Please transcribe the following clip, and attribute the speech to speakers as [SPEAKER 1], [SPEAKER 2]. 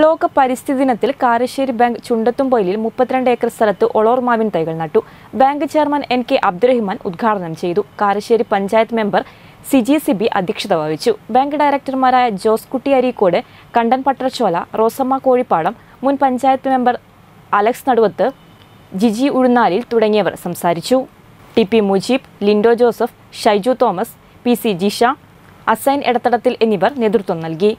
[SPEAKER 1] ലോക പരിസ്ഥിതി ദിനത്തിൽ കാരശ്ശേരി ബാങ്ക് ചുണ്ടത്തുംപൊയിലിൽ മുപ്പത്തിരണ്ട് ഏക്കർ സ്ഥലത്ത് ഒളോർ മാവിൻ തൈകൾ നട്ടു. Bank chairman N K Abdurahiman ഉദ്ഘാടനം ചെയ്തു. കാരശ്ശേരി പഞ്ചായത്ത് മെമ്പർ സിജി സിബി അധ്യക്ഷത വഹിച്ചു. ബാങ്ക് ഡയറക്ടർമാരായ ജോസ് കുട്ടി അരീക്കോട് കണ്ടൻ പട്ടർച്ചോല റോസമ്മ കോഴിപ്പാടം മുൻ പഞ്ചായത്ത് മെമ്പർ അലക്സ് നടുവത്ത് ജിജി ഉഴുന്നാലിൽ തുടങ്ങിയവർ സംസാരിച്ചു. T P Mujeeb Lindo Joseph Shaiju Thomas P C Jisha Assain Edathadathil എന്നിവർ നേതൃത്വം നൽകി.